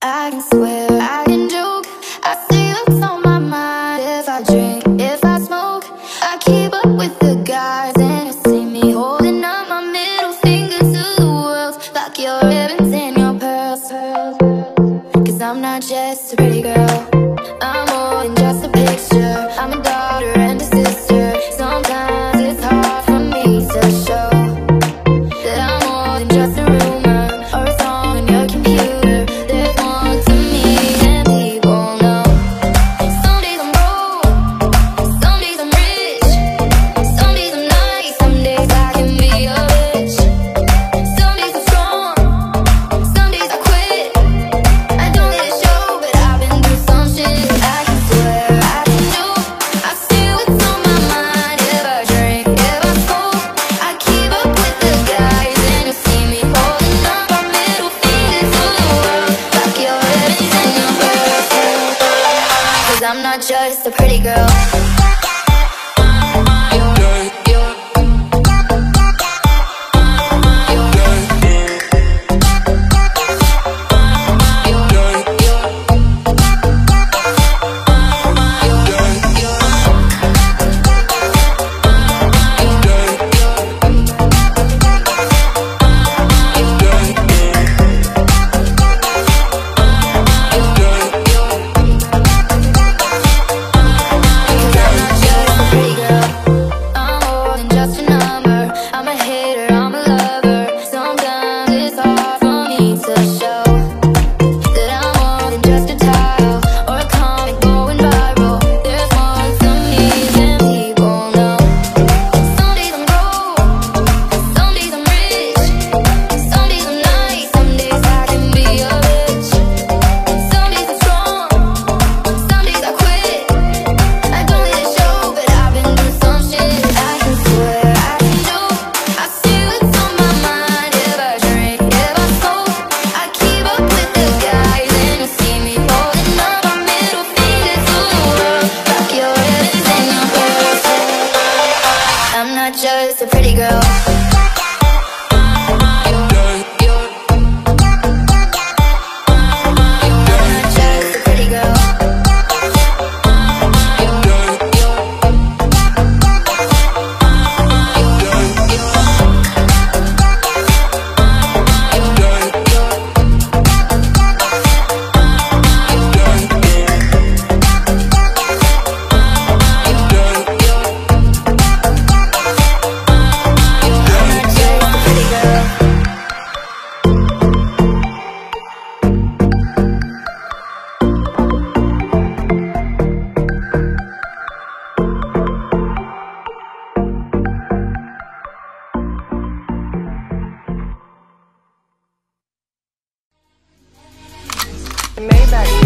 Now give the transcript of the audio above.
I can swear, I can joke. I see what's on my mind If I drink, if I smoke. I keep up with the guys And you see me holding up my middle finger to the world Like your ribbons and your pearls. I'm not just a pretty girl. I'm not just a pretty girl. Maybach.